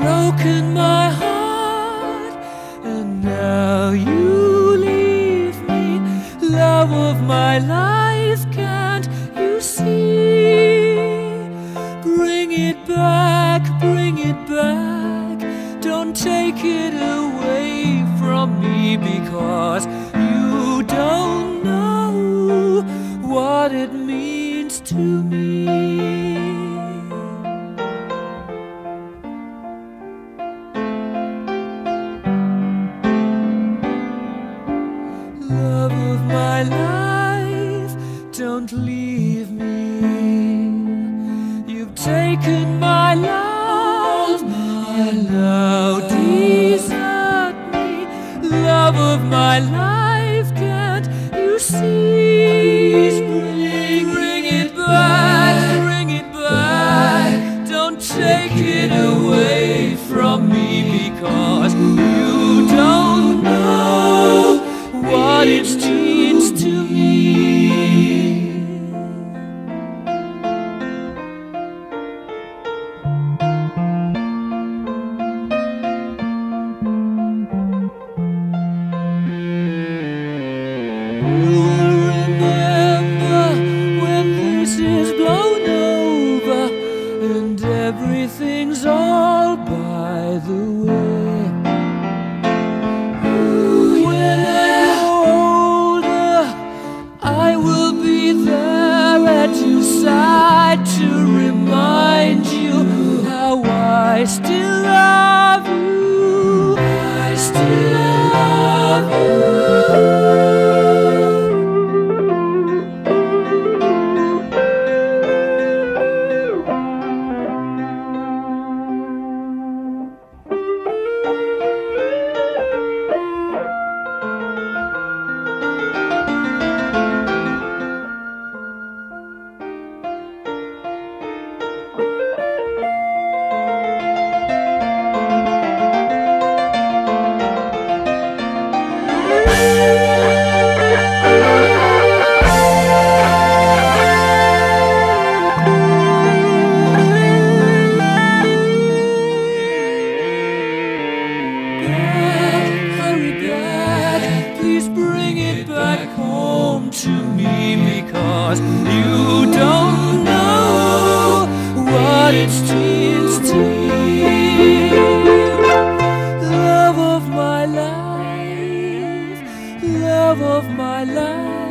broken my heart, and now you leave me, love of my life. Can't you see? Bring it back, bring it back. Don't take it away from me because you don't know what it means to me. Don't leave me. You've taken my love, and now desert me. Love of my life, can't you see? Everything's all by the way. When I'm older, I will be there at your side to remind you how I still love you. I still love you. To me because you don't know what it means to me. Love of my life, love of my life.